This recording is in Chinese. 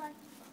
拜。